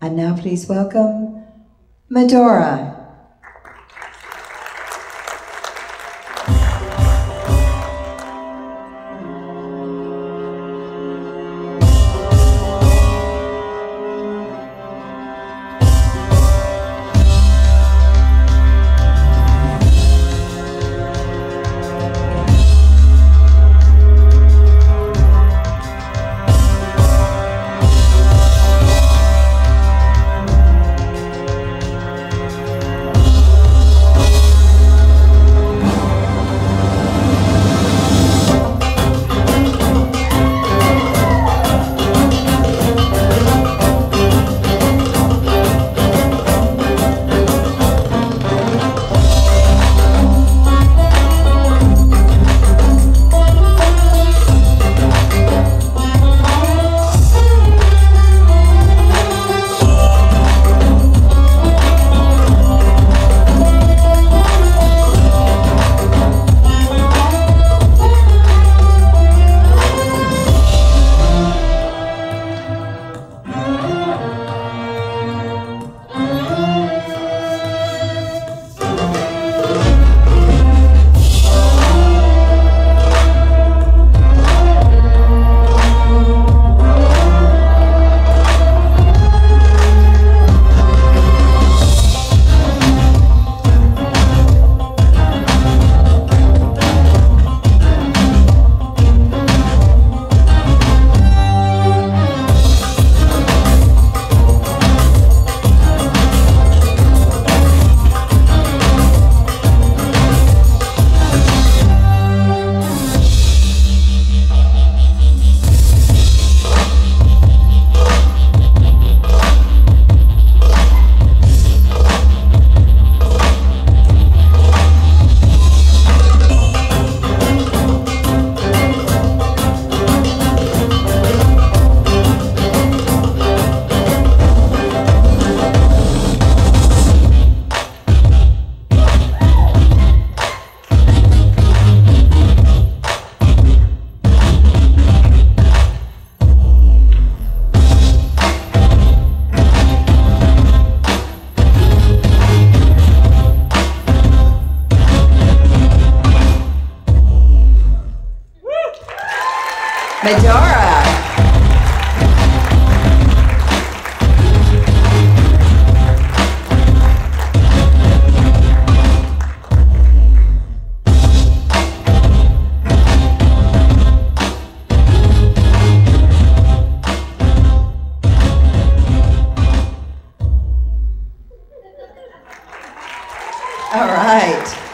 And now please welcome Medora. Medora. All right.